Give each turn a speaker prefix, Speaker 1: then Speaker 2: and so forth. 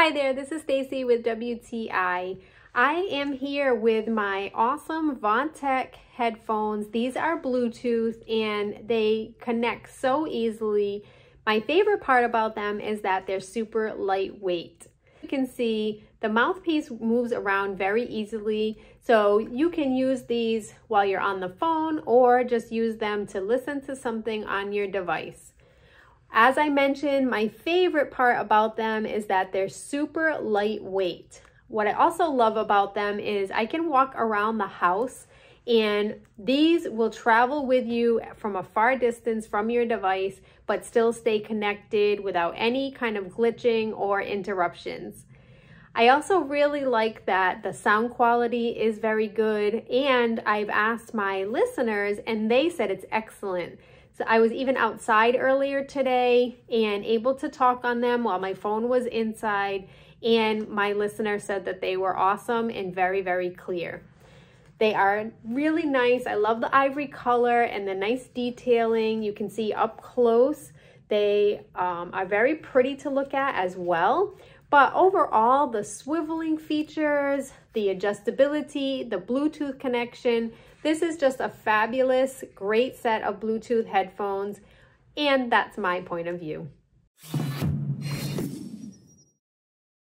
Speaker 1: Hi there, this is Stacy with WTI. I am here with my awesome Vonztek headphones. These are Bluetooth and they connect so easily. My favorite part about them is that they're super lightweight. You can see the mouthpiece moves around very easily, so you can use these while you're on the phone or just use them to listen to something on your device. As I mentioned, my favorite part about them is that they're super lightweight. What I also love about them is I can walk around the house and these will travel with you from a far distance from your device, but still stay connected without any kind of glitching or interruptions. I also really like that the sound quality is very good and I've asked my listeners and they said it's excellent. So I was even outside earlier today and able to talk on them while my phone was inside. And my listener said that they were awesome and very, very clear. They are really nice. I love the ivory color and the nice detailing. You can see up close. They um, are very pretty to look at as well. But overall, the swiveling features, the adjustability, the Bluetooth connection, this is just a fabulous, great set of Bluetooth headphones. And that's my point of view.